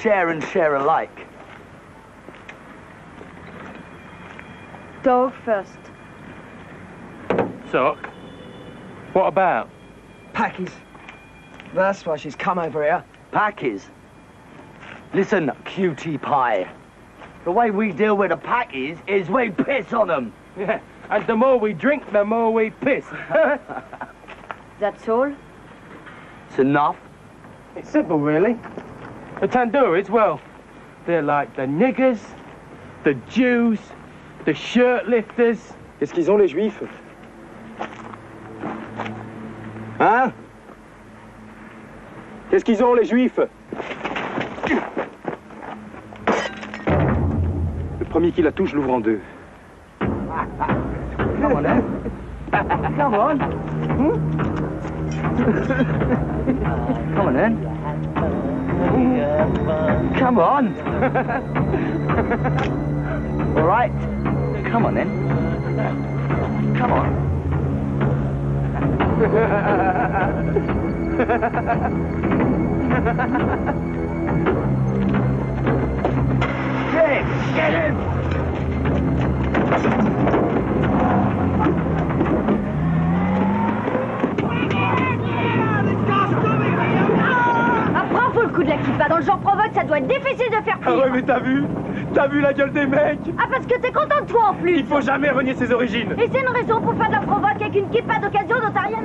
Share and share alike. Dog first. Sock. What about? Packies. That's why she's come over here. Packies. Listen, cutie pie. The way we deal with the packies is we piss on them. Yeah. And the more we drink, the more we piss. That's all? It's enough. it's simple, really. The Tandoori's, well, they're like the niggers, the Jews, the shirt lifters. Qu'est-ce qu'ils ont, les Juifs Hein Qu'est-ce qu'ils ont, les Juifs Le premier qui la touche, l'ouvre en deux. Come on, then. Come on. Come on, then. Come on. All right. Come on, then. Come on. de la kippa. Dans le genre provoque, ça doit être difficile de faire Ah ouais, pire. mais t'as vu? T'as vu la gueule des mecs? Ah, parce que t'es content de toi en plus. Il faut jamais renier ses origines Et c'est une raison pour faire de la provoque avec une kippa d'occasion dont t'as rien.